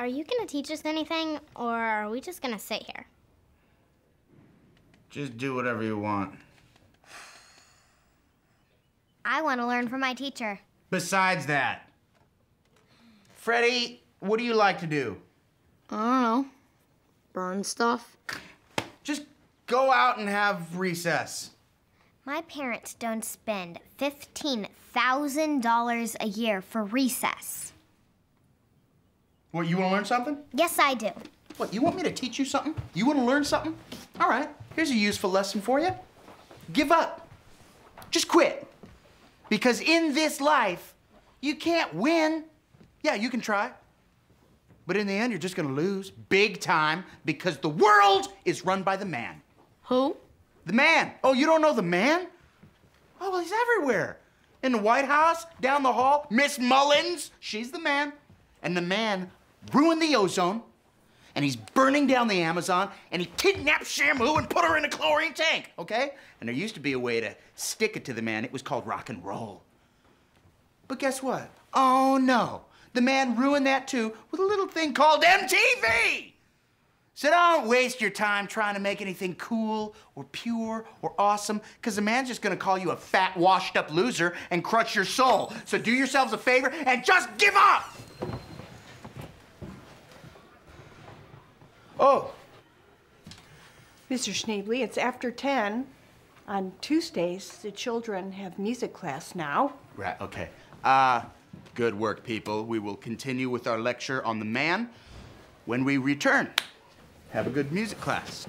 are you gonna teach us anything, or are we just gonna sit here? Just do whatever you want. I want to learn from my teacher. Besides that, Freddie, what do you like to do? I don't know. Burn stuff. Just go out and have recess. My parents don't spend $15,000 a year for recess. What, you want to learn something? Yes, I do. What, you want me to teach you something? You want to learn something? All right, here's a useful lesson for you. Give up. Just quit. Because in this life, you can't win. Yeah, you can try. But in the end, you're just gonna lose big time because the world is run by the man. Who? The man. Oh, you don't know the man? Oh, well, he's everywhere. In the White House, down the hall, Miss Mullins, she's the man. And the man ruined the ozone, and he's burning down the Amazon, and he kidnapped Shamu and put her in a chlorine tank, okay? And there used to be a way to stick it to the man. It was called rock and roll. But guess what? Oh no. The man ruined that too with a little thing called MTV. So don't waste your time trying to make anything cool or pure or awesome, because the man's just gonna call you a fat, washed up loser and crush your soul. So do yourselves a favor and just give up! Oh, Mr. Schneebly, it's after 10. On Tuesdays, the children have music class now. right, okay. Uh, good work, people. We will continue with our lecture on the man when we return. Have a good music class.